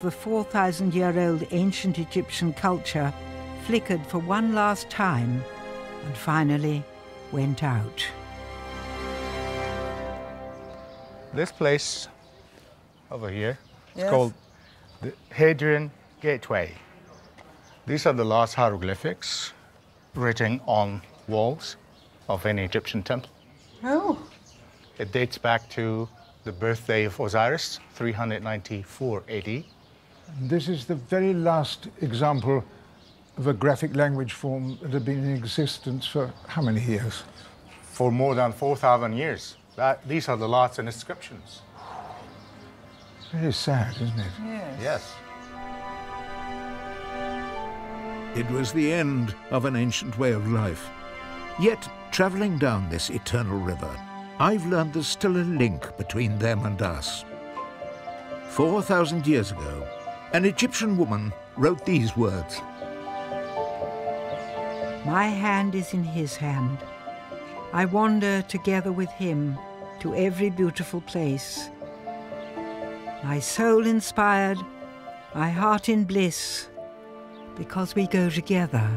The 4,000 year old ancient Egyptian culture flickered for one last time and finally went out. This place over here is Yes. called the Hadrian Gateway. These are the last hieroglyphics written on walls of any Egyptian temple. Oh, It dates back to the birthday of Osiris, 394 AD. This is the very last example of a graphic language form that had been in existence for how many years? For more than 4,000 years. That, these are the last inscriptions. Very sad, isn't it? yes. Yes. It was the end of an ancient way of life. Yet, travelling down this eternal river, I've learned there's still a link between them and us. 4,000 years ago, an Egyptian woman wrote these words. My hand is in his hand. I wander together with him to every beautiful place. My soul inspired, my heart in bliss, because we go together